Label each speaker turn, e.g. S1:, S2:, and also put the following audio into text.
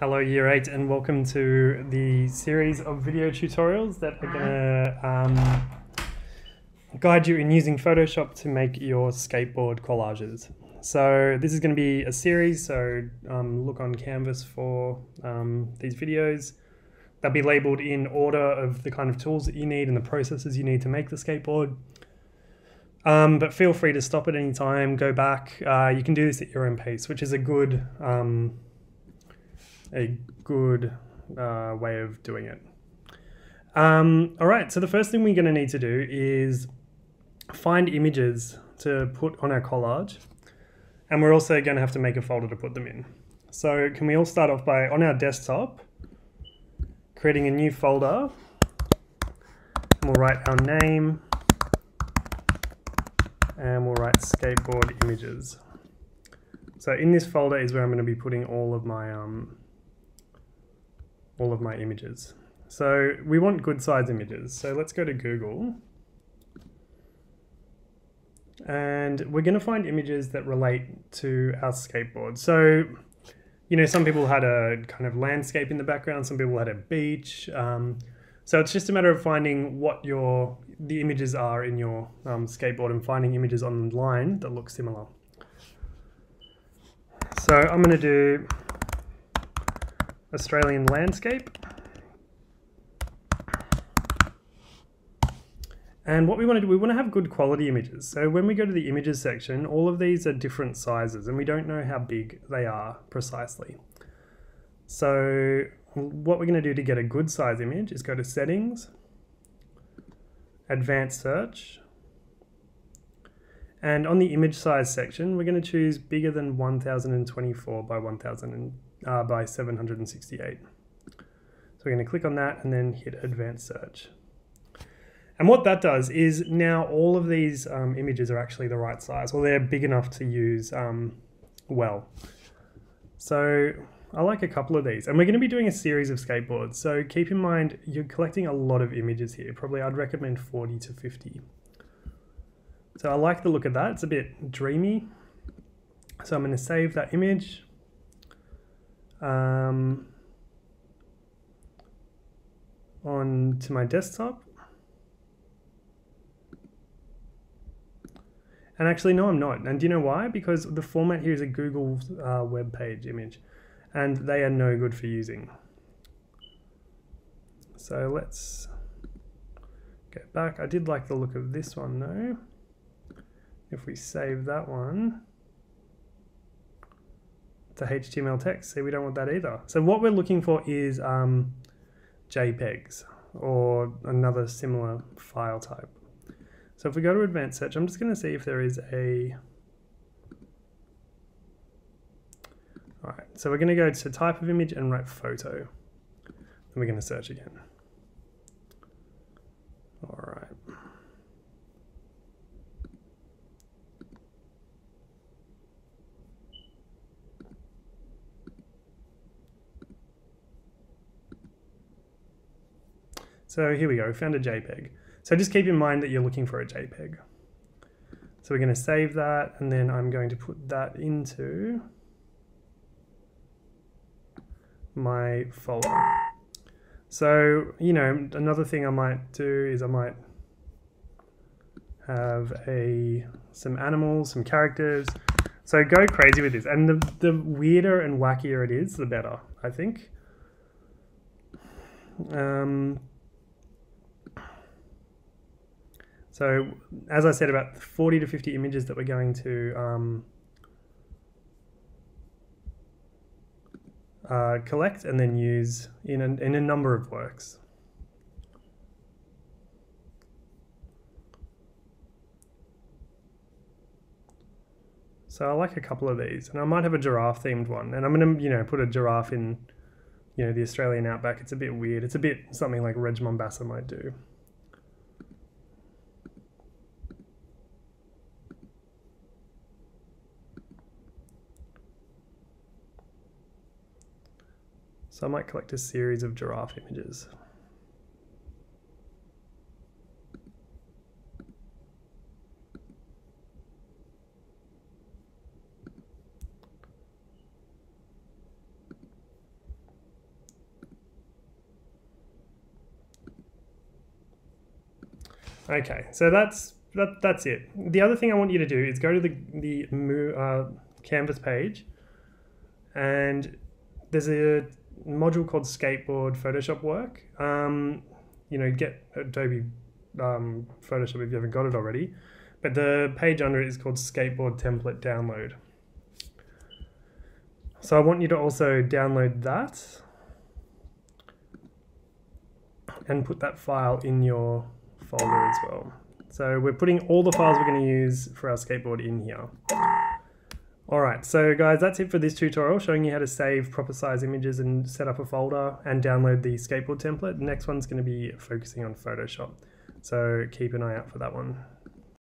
S1: Hello Year 8 and welcome to the series of video tutorials that are going to um, guide you in using Photoshop to make your skateboard collages. So this is going to be a series, so um, look on Canvas for um, these videos. They'll be labeled in order of the kind of tools that you need and the processes you need to make the skateboard. Um, but feel free to stop at any time, go back. Uh, you can do this at your own pace, which is a good um, a good uh, way of doing it. Um, all right, so the first thing we're going to need to do is find images to put on our collage, and we're also going to have to make a folder to put them in. So can we all start off by, on our desktop, creating a new folder, and we'll write our name, and we'll write skateboard images. So in this folder is where I'm going to be putting all of my um, all of my images. So we want good size images. So let's go to Google. And we're going to find images that relate to our skateboard. So, you know, some people had a kind of landscape in the background, some people had a beach. Um, so it's just a matter of finding what your the images are in your um, skateboard and finding images online that look similar. So I'm going to do Australian landscape. And what we want to do, we want to have good quality images. So when we go to the images section, all of these are different sizes and we don't know how big they are precisely. So what we're going to do to get a good size image is go to settings, advanced search, and on the image size section, we're going to choose bigger than 1024 by 1000 uh, by 768. So we're going to click on that and then hit advanced search. And what that does is now all of these um, images are actually the right size, or they're big enough to use um, well. So I like a couple of these. And we're going to be doing a series of skateboards. So keep in mind, you're collecting a lot of images here. Probably I'd recommend 40 to 50. So I like the look of that. It's a bit dreamy. So I'm going to save that image um, on to my desktop. And actually, no, I'm not. And do you know why? Because the format here is a Google uh, web page image, and they are no good for using. So let's get back. I did like the look of this one though. If we save that one, to HTML text. See, we don't want that either. So what we're looking for is um, JPEGs or another similar file type. So if we go to advanced search, I'm just going to see if there is a... All right, so we're going to go to type of image and write photo. And we're going to search again. So here we go, found a JPEG. So just keep in mind that you're looking for a JPEG. So we're going to save that and then I'm going to put that into my folder. So, you know, another thing I might do is I might have a some animals, some characters. So go crazy with this. And the, the weirder and wackier it is, the better, I think. Um, So as I said, about 40 to 50 images that we're going to um, uh, collect and then use in a, in a number of works. So I like a couple of these, and I might have a giraffe themed one, and I'm gonna, you know, put a giraffe in, you know, the Australian outback. It's a bit weird. It's a bit something like Reg Mombassa might do. So I might collect a series of giraffe images. Okay, so that's that, that's it. The other thing I want you to do is go to the, the uh, canvas page and there's a module called Skateboard Photoshop Work. Um, you know, get Adobe um, Photoshop if you haven't got it already. But the page under it is called Skateboard Template Download. So I want you to also download that and put that file in your folder as well. So we're putting all the files we're going to use for our skateboard in here. Alright, so guys, that's it for this tutorial, showing you how to save proper size images and set up a folder and download the skateboard template. The next one's going to be focusing on Photoshop. So keep an eye out for that one.